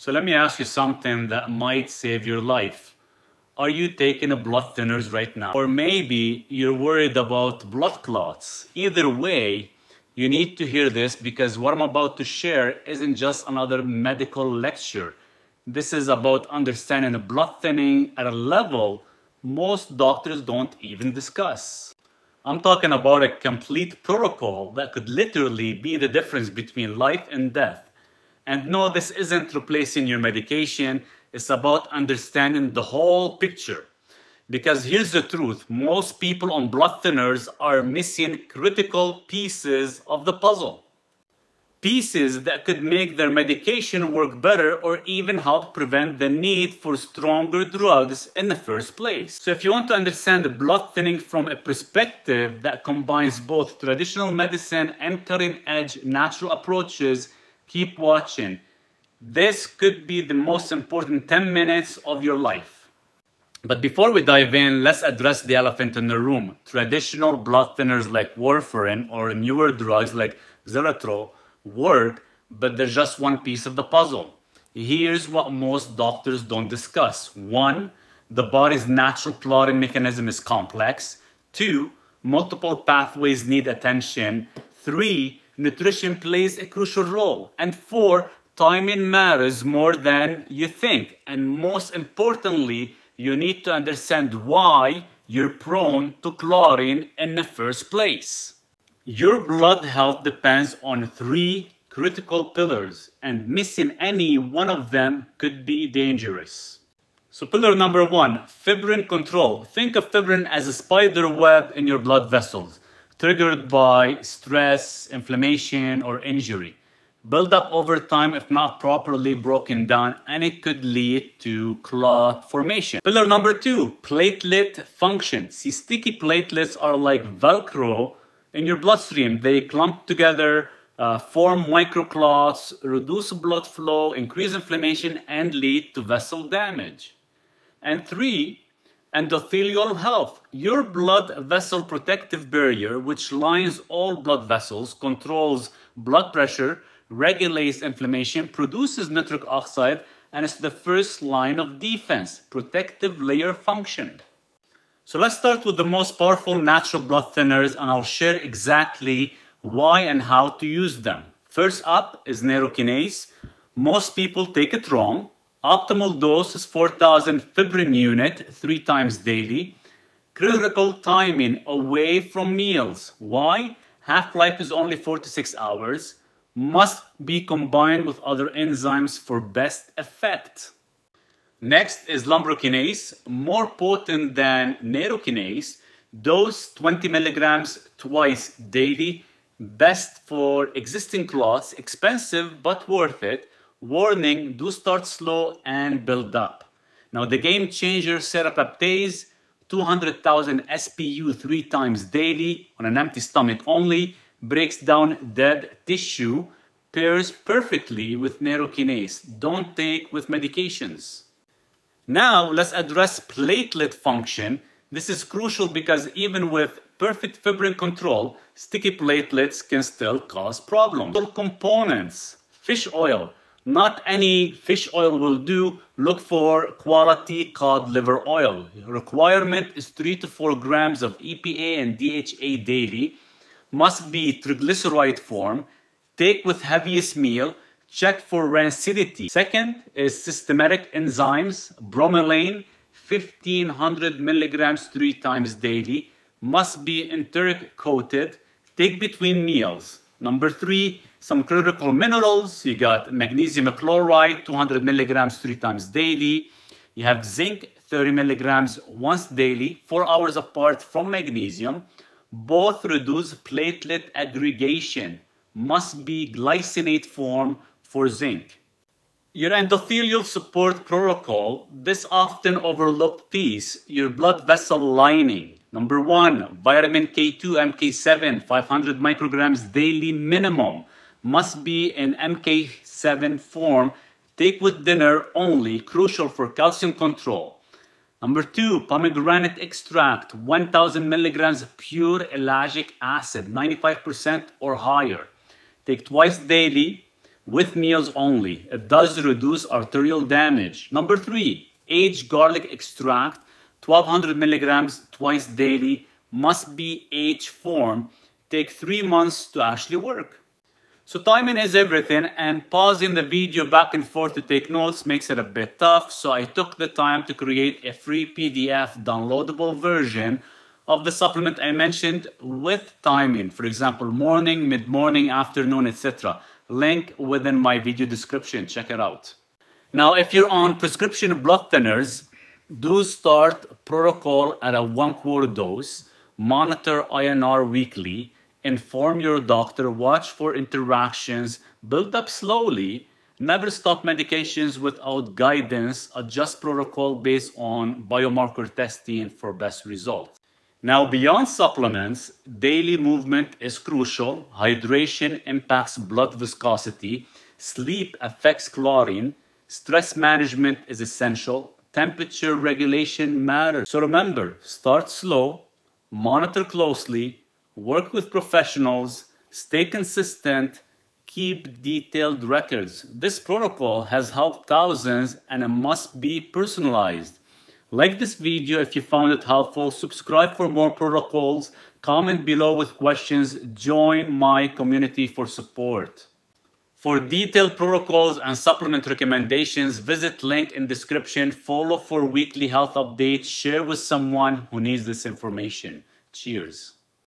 So let me ask you something that might save your life. Are you taking blood thinners right now? Or maybe you're worried about blood clots. Either way, you need to hear this because what I'm about to share isn't just another medical lecture. This is about understanding blood thinning at a level most doctors don't even discuss. I'm talking about a complete protocol that could literally be the difference between life and death. And no, this isn't replacing your medication, it's about understanding the whole picture. Because here's the truth most people on blood thinners are missing critical pieces of the puzzle pieces that could make their medication work better or even help prevent the need for stronger drugs in the first place. So if you want to understand blood thinning from a perspective that combines both traditional medicine and cutting edge natural approaches, keep watching. This could be the most important 10 minutes of your life. But before we dive in, let's address the elephant in the room. Traditional blood thinners like warfarin or newer drugs like Xarelto work, but they're just one piece of the puzzle. Here's what most doctors don't discuss. One, the body's natural clotting mechanism is complex. Two, multiple pathways need attention. Three, nutrition plays a crucial role. And four, timing matters more than you think. And most importantly, you need to understand why you're prone to clotting in the first place. Your blood health depends on three critical pillars, and missing any one of them could be dangerous. So pillar number one, fibrin control. Think of fibrin as a spider web in your blood vessels, triggered by stress, inflammation, or injury. Build up over time if not properly broken down, and it could lead to clot formation. Pillar number two, platelet function. See, sticky platelets are like Velcro in your bloodstream. They clump together, uh, form microclots, reduce blood flow, increase inflammation, and lead to vessel damage. And three, endothelial health. Your blood vessel protective barrier, which lines all blood vessels, controls blood pressure, regulates inflammation, produces nitric oxide, and is the first line of defense, protective layer function. So let's start with the most powerful natural blood thinners and I'll share exactly why and how to use them. First up is nattokinase. Most people take it wrong. Optimal dose is 4000 fibrin unit three times daily. Critical timing away from meals. Why? Half-life is only 4 to 6 hours. Must be combined with other enzymes for best effect. Next is lumbrokinase, more potent than nattokinase. Dose 20 milligrams twice daily. Best for existing clots, expensive but worth it. Warning, do start slow and build up. Now the game changer serrapeptase, 200,000 SPU three times daily on an empty stomach only, breaks down dead tissue, pairs perfectly with neurokinase. Don't take with medications. Now let's address platelet function. This is crucial because even with perfect fibrin control, sticky platelets can still cause problems. Components, fish oil. Not any fish oil will do. Look for quality cod liver oil. Requirement is 3 to 4 grams of EPA and DHA daily. Must be triglyceride form. Take with heaviest meal check for rancidity. Second is systemic enzymes, bromelain, 1500 milligrams three times daily, must be enteric coated, take between meals. Number three, some critical minerals. You got magnesium chloride, 200 milligrams three times daily. You have zinc, 30 milligrams once daily, four hours apart from magnesium. Both reduce platelet aggregation. Must be glycinate form for zinc. Your endothelial support protocol, this often overlooked piece, your blood vessel lining. Number one, vitamin K2, MK7, 500 micrograms daily minimum. Must be in MK7 form. Take with dinner only, crucial for calcium control. Number two, pomegranate extract, 1000 milligrams pure ellagic acid, 95% or higher. Take twice daily, with meals only. It does reduce arterial damage. Number three, aged garlic extract, 1200 milligrams twice daily, must be age form. Take three months to actually work. So timing is everything and pausing the video back and forth to take notes makes it a bit tough. So I took the time to create a free PDF downloadable version of the supplement I mentioned with timing. For example, morning, mid-morning, afternoon, etc. Link within my video description. Check it out. Now, if you're on prescription blood thinners, do start protocol at a one quarter dose, monitor INR weekly, inform your doctor, watch for interactions, build up slowly, never stop medications without guidance, adjust protocol based on biomarker testing for best results. Now, beyond supplements, daily movement is crucial. Hydration impacts blood viscosity, sleep affects chlorine, stress management is essential, temperature regulation matters. So remember, start slow, monitor closely, work with professionals, stay consistent, keep detailed records. This protocol has helped thousands and it must be personalized. Like this video if you found it helpful, subscribe for more protocols, comment below with questions, join my community for support. For detailed protocols and supplement recommendations, visit link in description, follow for weekly health updates, share with someone who needs this information. Cheers.